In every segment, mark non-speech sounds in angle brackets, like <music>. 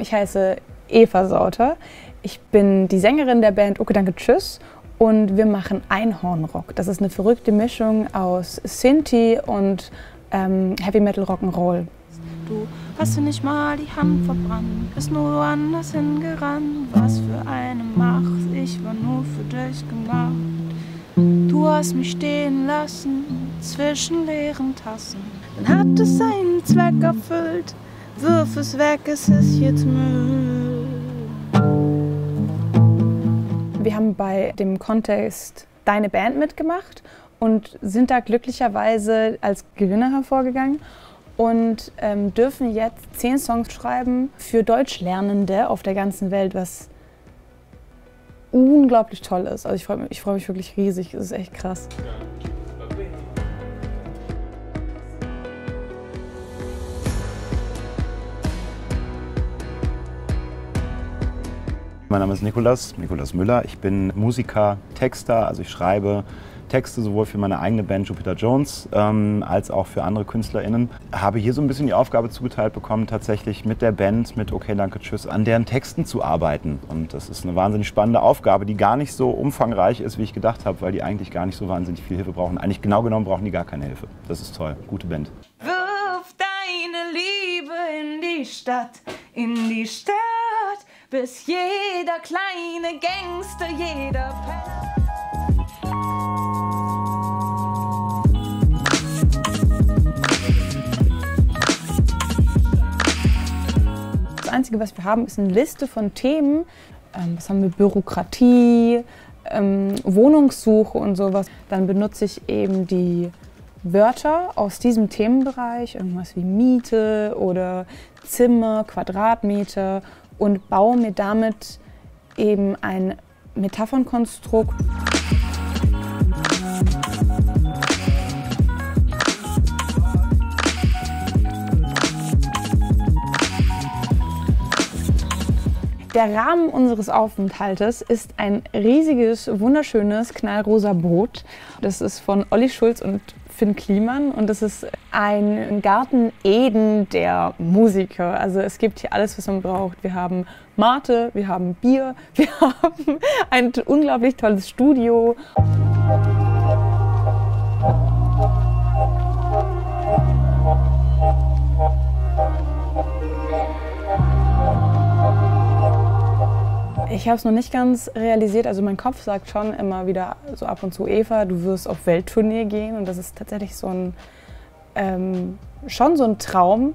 Ich heiße Eva Sauter. Ich bin die Sängerin der Band Okay Danke Tschüss und wir machen Einhornrock. Das ist eine verrückte Mischung aus Sinti und ähm, Heavy Metal Rock'n'Roll. Du hast du nicht mal die Hand verbrannt, bist nur woanders hingerannt. Was für eine Macht, ich war nur für dich gemacht. Du hast mich stehen lassen zwischen leeren Tassen, dann hat es seinen Zweck erfüllt. Wirf es weg, es ist jetzt Müll. Wir haben bei dem Contest Deine Band mitgemacht und sind da glücklicherweise als Gewinner hervorgegangen und ähm, dürfen jetzt zehn Songs schreiben für Deutschlernende auf der ganzen Welt, was unglaublich toll ist. Also ich freue mich, freu mich wirklich riesig, es ist echt krass. Mein Name ist Nikolas, Nikolas Müller. Ich bin Musiker, Texter, also ich schreibe Texte sowohl für meine eigene Band Jupiter Jones ähm, als auch für andere KünstlerInnen. Habe hier so ein bisschen die Aufgabe zugeteilt bekommen, tatsächlich mit der Band, mit Okay Danke Tschüss, an deren Texten zu arbeiten. Und das ist eine wahnsinnig spannende Aufgabe, die gar nicht so umfangreich ist, wie ich gedacht habe, weil die eigentlich gar nicht so wahnsinnig viel Hilfe brauchen. Eigentlich genau genommen brauchen die gar keine Hilfe. Das ist toll. Gute Band. Wirf deine Liebe in die Stadt, in die Stadt bis jeder kleine Gangster, jeder Penner. Das Einzige, was wir haben, ist eine Liste von Themen. Ähm, was haben wir? Bürokratie, ähm, Wohnungssuche und sowas. Dann benutze ich eben die Wörter aus diesem Themenbereich, irgendwas wie Miete oder Zimmer, Quadratmeter und baue mir damit eben ein Metaphernkonstrukt. Der Rahmen unseres Aufenthaltes ist ein riesiges, wunderschönes, knallrosa Boot. Das ist von Olli Schulz und Finn Kliman und das ist ein Garten Eden der Musiker. Also es gibt hier alles, was man braucht. Wir haben Mate, wir haben Bier, <laughs> wir haben ein unglaublich tolles Studio. Ich habe es noch nicht ganz realisiert. Also mein Kopf sagt schon immer wieder so ab und zu, Eva, du wirst auf Welttournee gehen. Und das ist tatsächlich so ein, ähm, schon so ein Traum,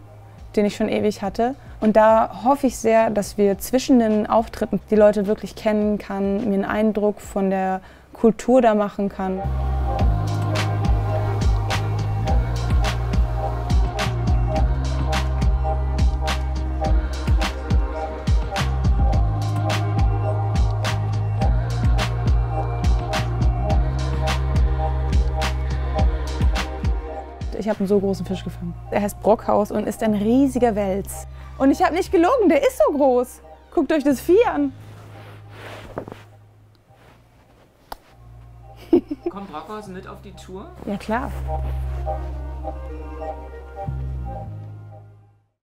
den ich schon ewig hatte. Und da hoffe ich sehr, dass wir zwischen den Auftritten die Leute wirklich kennen kann, mir einen Eindruck von der Kultur da machen kann. Ich habe einen so großen Fisch gefangen. Er heißt Brockhaus und ist ein riesiger Wels. Und ich habe nicht gelogen, der ist so groß. Guckt euch das Vieh an. Kommt Brockhaus mit auf die Tour? Ja klar.